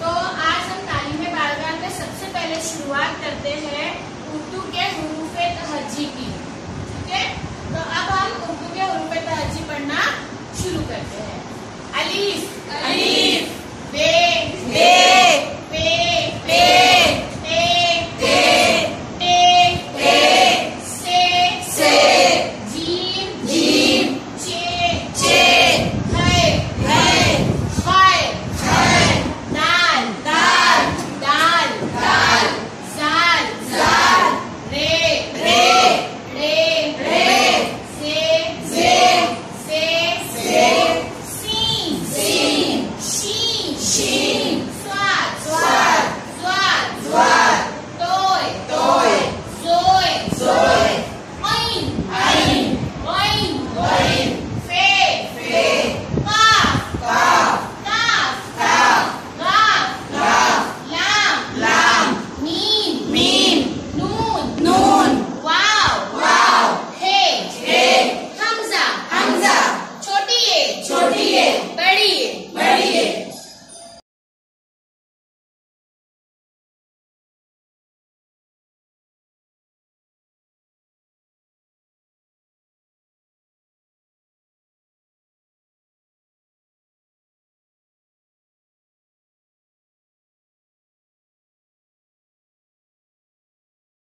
तो आज हम तालीम बालगान में सबसे पहले शुरुआत करते हैं उर्दू के हरूफ तहजी की, ठीक है? तो अब हम उर्दू के हरूफ तहजी पढ़ना शुरू करते हैं। अलीफ अलीफ।